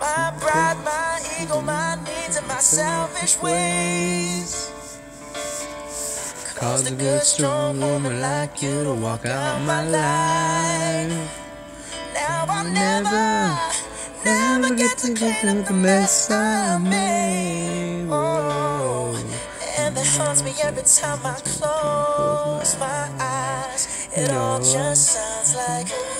My pride, my ego, my needs, and my selfish ways. Caused a good, strong woman like you to walk out my life. Now I'll never, never get to clean up the mess I made. Oh, and that haunts me every time I close my eyes. It all just sounds like.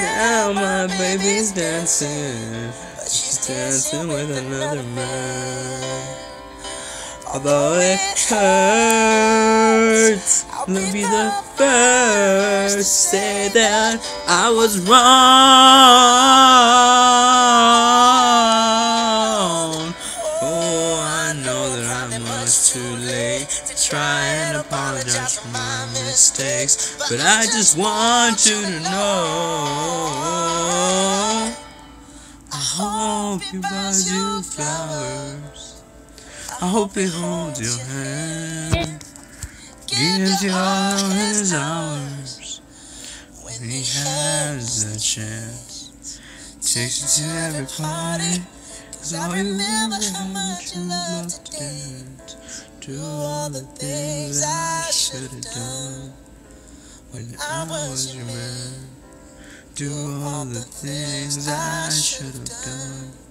Now my baby's dancing, but she's dancing with another man. Although it hurts, I'll be the first to say that I was wrong. I'm much too late to try and apologize for my mistakes, but I just want you to know. I hope he buys you flowers. I hope he holds your hand. Gives you all his hours when he has the chance. Takes you to every party. Cause I remember how much you. Do all the things I should have done when I was your man. Do all the things I should have done